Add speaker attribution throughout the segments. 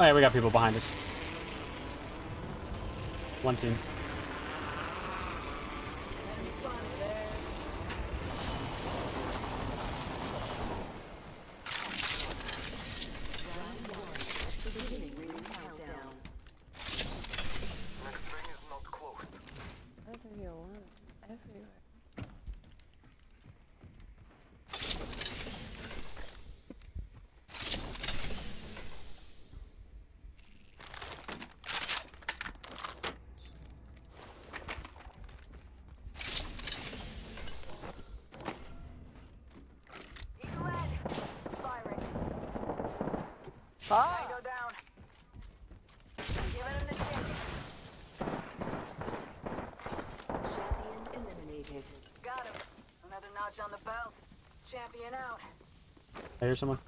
Speaker 1: Oh yeah, we got people behind us. One team.
Speaker 2: Enemy spotted there.
Speaker 3: Beginning ring countdown.
Speaker 4: Next ring is not close.
Speaker 2: Everywhere once. Everywhere.
Speaker 5: Eagle red. Firing.
Speaker 2: Ah!
Speaker 5: Tango down. Giving him the chance.
Speaker 3: Champion eliminated.
Speaker 5: Got him. Another notch on the belt. Champion out.
Speaker 1: I hear someone.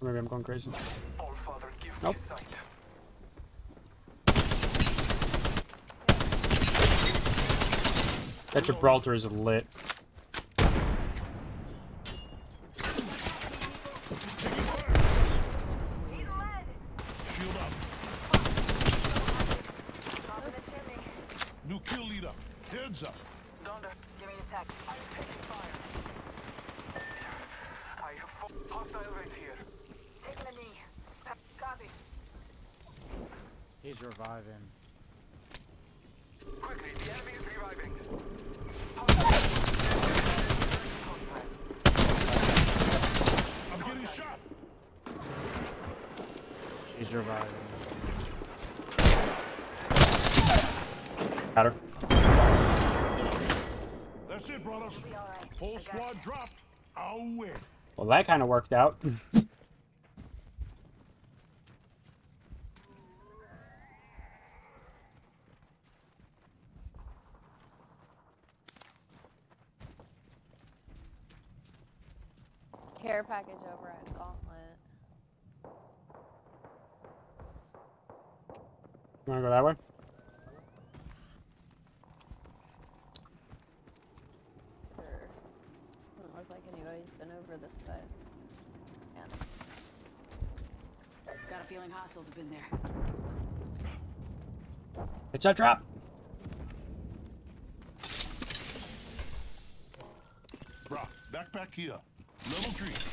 Speaker 1: Maybe I'm going crazy.
Speaker 4: Allfather, give
Speaker 1: Nope.
Speaker 4: me sight.
Speaker 1: That Gibraltar is lit.
Speaker 5: Eagle red.
Speaker 6: Shield up.
Speaker 5: Top of the chimney.
Speaker 6: New kill leader. Heads up.
Speaker 4: Donda,
Speaker 5: Give me a sec.
Speaker 4: I'm taking fire. I have fo- hostile right here.
Speaker 5: Taking a knee. Pa- Copy.
Speaker 7: He's reviving.
Speaker 4: Quickly, the enemy is reviving.
Speaker 6: I'm getting shot.
Speaker 7: He's reviving.
Speaker 1: Got her.
Speaker 6: That's it, brothers.
Speaker 5: Be all right.
Speaker 6: Whole squad
Speaker 5: you.
Speaker 6: dropped. I'll win.
Speaker 1: Well, that kind of worked out.
Speaker 2: Care package over at Gauntlet.
Speaker 1: You wanna go that way?
Speaker 2: Sure. Doesn't look like anybody's over this way. Yeah.
Speaker 3: Got a feeling hostiles have been there.
Speaker 1: It's a drop.
Speaker 6: Bruh, backpack here. Level three.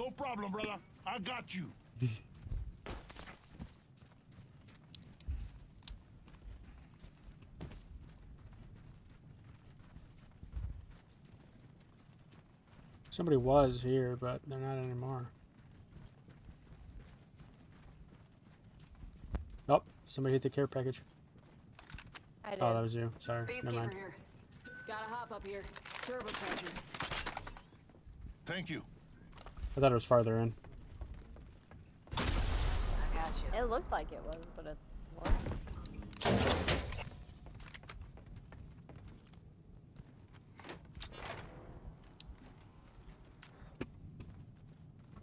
Speaker 6: No problem, brother. I got you.
Speaker 1: Somebody was here, but they're not anymore. Oh, somebody hit the care package.
Speaker 2: I oh, did.
Speaker 1: Oh, that was you. Sorry. Never mind.
Speaker 3: here. Gotta hop up here. Turbocharger.
Speaker 6: Thank you.
Speaker 1: I thought it was farther in.
Speaker 5: I got you.
Speaker 2: It looked like it was, but it wasn't.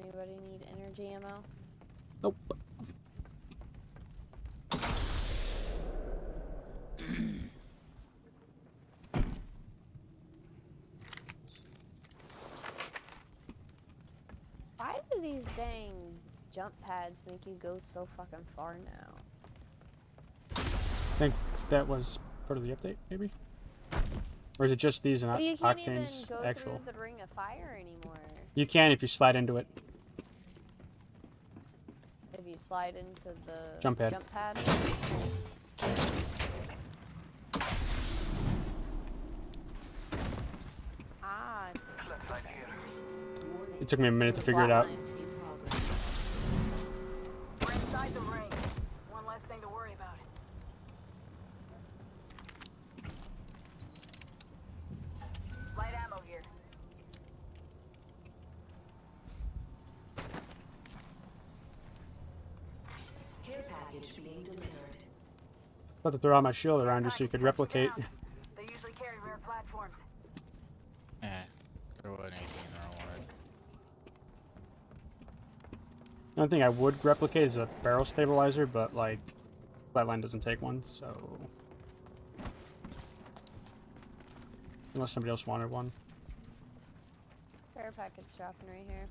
Speaker 2: Anybody need energy ammo?
Speaker 1: Nope.
Speaker 2: Why do these dang jump pads make you go so fucking far now?
Speaker 1: I think that was part of the update, maybe? Or is it just these and
Speaker 2: But you can't even
Speaker 1: Octane's
Speaker 2: go
Speaker 1: actual?
Speaker 2: through the ring of fire anymore.
Speaker 1: You can if you slide into it.
Speaker 2: If you slide into the
Speaker 1: Jump pad.
Speaker 2: Jump pad. Ah,
Speaker 4: Flatline here.
Speaker 1: It took me a minute to figure it out.
Speaker 3: Flatline
Speaker 5: Less thing to worry about. Light ammo here.
Speaker 3: Care package being delivered.
Speaker 1: Thought to throw out my shield around you so you could replicate.
Speaker 5: They usually carry rare platforms.
Speaker 7: Eh. There wasn't anything there I wanted.
Speaker 1: The only thing I would replicate is a barrel stabilizer, but like Flatline doesn't take one, so unless somebody else wanted one.
Speaker 2: Care package dropping right here.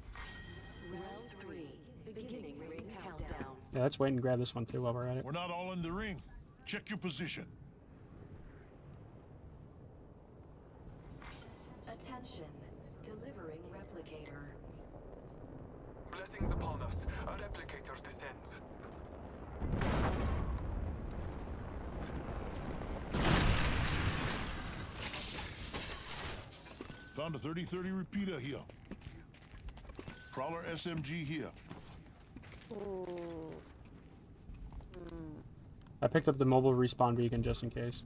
Speaker 3: Round three. Beginning ring countdown.
Speaker 1: Yeah, let's wait and grab this one too while we're at it.
Speaker 6: We're not all in the ring. Check your position.
Speaker 3: Attention. Delivering replicator.
Speaker 4: Blessings upon us. A replicator descends.
Speaker 6: Found a 30-30 repeater here. Prowler SMG here.
Speaker 2: Ooh.
Speaker 1: I picked up the mobile respawn beacon just in case.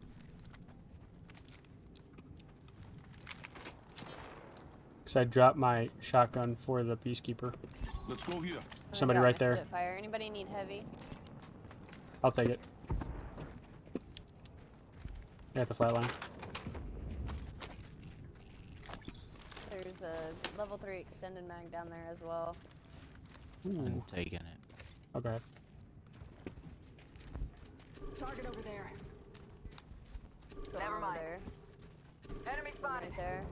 Speaker 1: Cause I dropped my shotgun for the peacekeeper.
Speaker 6: Let's go here.
Speaker 1: Somebody right there.
Speaker 2: Spitfire. Anybody need heavy?
Speaker 1: I'll take it. Yeah, at the flatline.
Speaker 2: There's a level three extended mag down there as well.
Speaker 1: Ooh.
Speaker 7: I'm taking it.
Speaker 1: Okay.
Speaker 3: Target over there.
Speaker 2: Going
Speaker 5: Never
Speaker 2: over
Speaker 5: mind.
Speaker 2: There.
Speaker 5: Enemy spotted.
Speaker 2: right there.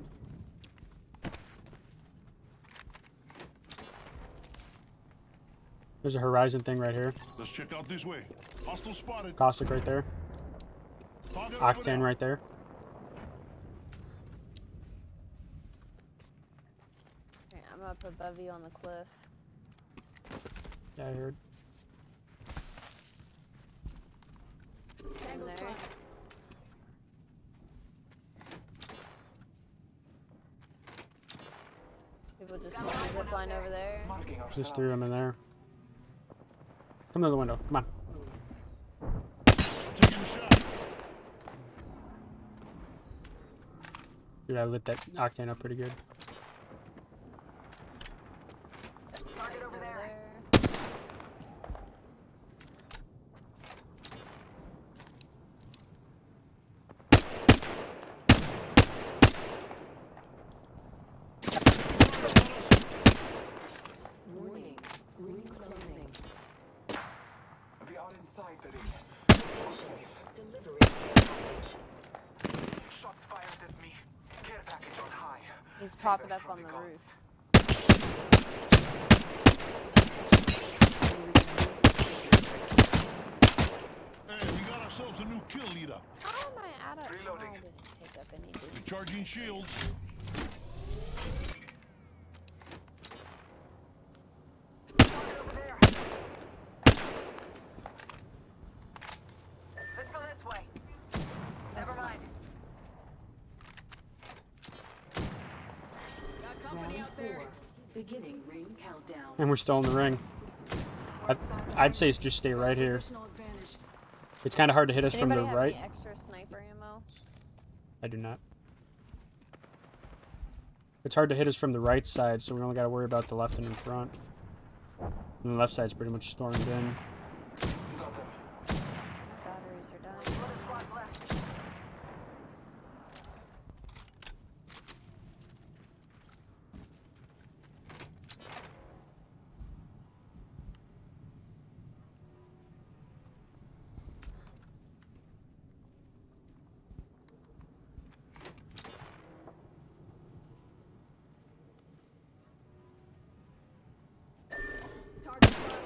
Speaker 1: There's a horizon thing right here.
Speaker 6: Let's check out this way. Hostile spotted.
Speaker 1: Caustic right there.
Speaker 6: Target
Speaker 1: Octane right there.
Speaker 2: Okay, I'm up above you on the cliff.
Speaker 1: Yeah, I heard.
Speaker 2: In there.
Speaker 3: spotted.
Speaker 2: People just want to zip line over there.
Speaker 1: Just threw him in there. Come the window. Come on. Dude, I lit that octane up pretty good.
Speaker 5: Target Over there.
Speaker 2: there.
Speaker 3: Warning. Ring closing.
Speaker 4: We are inside the ring.
Speaker 3: Delivering care package.
Speaker 4: Shots fired at me. Care package on high.
Speaker 2: He's popping
Speaker 4: Favor
Speaker 2: up on the roof.
Speaker 6: Hey, we got ourselves a new kill leader.
Speaker 2: How am I out of?
Speaker 4: Reloading.
Speaker 2: Oh, I didn't pick up any. did you?
Speaker 6: Recharging shields.
Speaker 5: Target over there. Let's go this way. Never mind.
Speaker 3: Got company
Speaker 5: Round
Speaker 3: out there.
Speaker 5: four.
Speaker 3: Beginning ring countdown.
Speaker 1: And we're still in the ring. I'd, I'd say just stay right here. It's kind of hard to hit us from the
Speaker 2: have
Speaker 1: right.
Speaker 2: any extra sniper ammo?
Speaker 1: I do not. It's hard to hit us from the right side, so we only got to worry about the left and in front. And the left side's pretty much stormed in.
Speaker 4: Got them.
Speaker 2: My batteries are dying.
Speaker 5: Other squads left.
Speaker 3: Target spotted.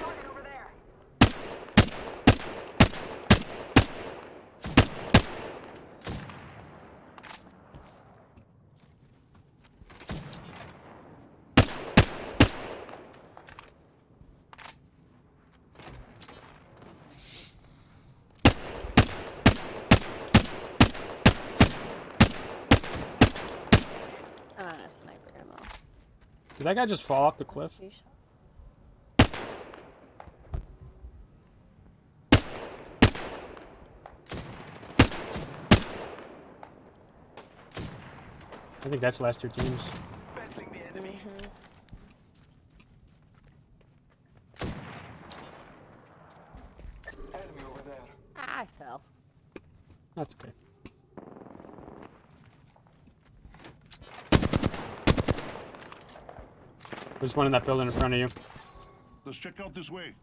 Speaker 5: Target over there.
Speaker 2: I'm out of sniper ammo.
Speaker 1: Did that guy just fall off the cliff? I think that's the last two teams.
Speaker 4: Battling the enemy. Enemy over there.
Speaker 2: Ah, I fell.
Speaker 1: That's okay. There's one in that building in front of you.
Speaker 6: Let's check out this way.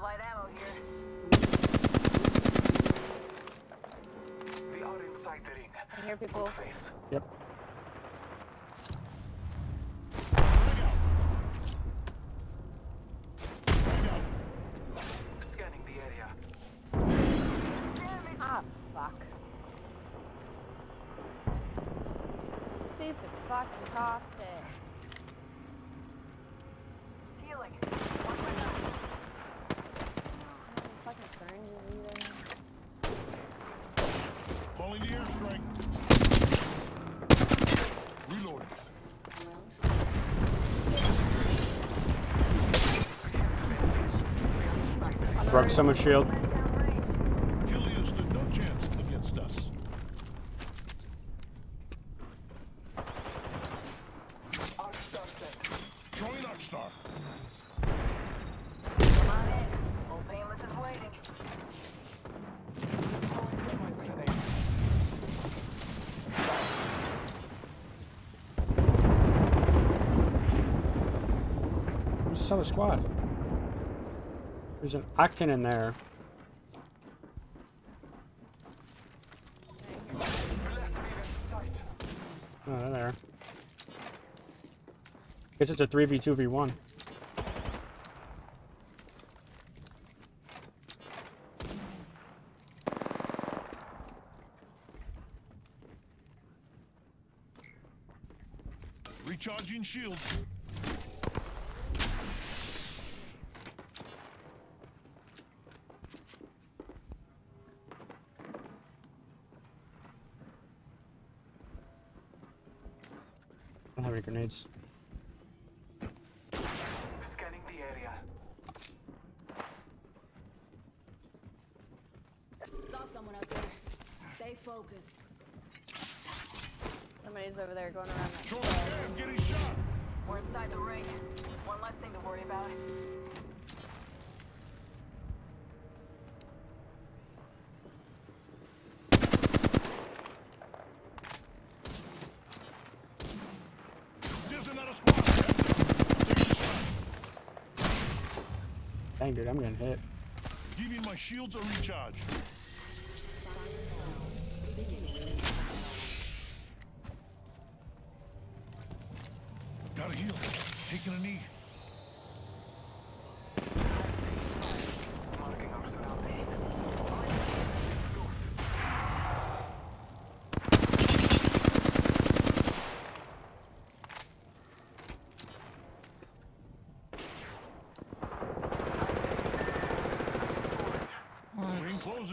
Speaker 5: Light ammo here.
Speaker 4: We are inside the ring.
Speaker 2: I hear people.
Speaker 4: Good faith.
Speaker 1: Yep.
Speaker 6: Frag out. Frag out.
Speaker 4: Scanning the area.
Speaker 2: Ah, fuck. Stupid fucking caustic.
Speaker 5: Healing. One way down.
Speaker 2: No fucking syringes either.
Speaker 6: Calling the airstrike. Reloading.
Speaker 1: Broke someone's shield. This other squad? There's an Octane in there. Oh, there. Guess it's a 3v2v1.
Speaker 6: Recharging shield.
Speaker 1: Grenades.
Speaker 4: Scanning the area.
Speaker 3: Saw someone out there. Stay focused.
Speaker 2: Somebody's over there going around that
Speaker 6: Short. I'm getting shot.
Speaker 5: We're inside the ring. One less thing to worry about.
Speaker 6: There's another squad. Taking a shot.
Speaker 1: Dang, dude, I'm getting hit.
Speaker 6: Giving my shields a recharge. Gotta heal. Taking a knee.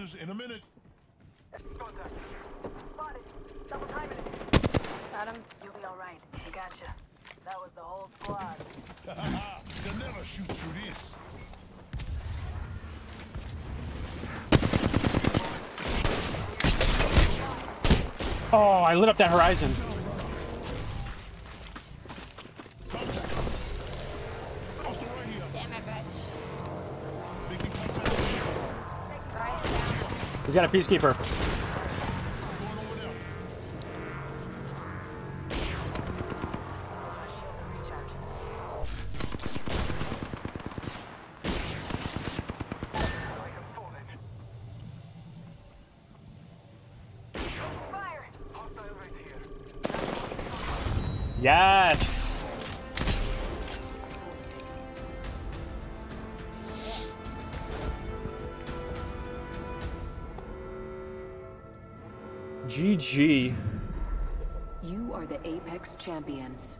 Speaker 6: Ring in a minute.
Speaker 4: Contact.
Speaker 5: Spotted. Double timing it.
Speaker 2: Got him.
Speaker 5: You'll be alright. We gotcha. That was the whole squad.
Speaker 6: They'll never shoot through this.
Speaker 1: Oh, I lit up that horizon. Got a peacekeeper.
Speaker 6: Going
Speaker 1: GG.
Speaker 3: You are the Apex champions.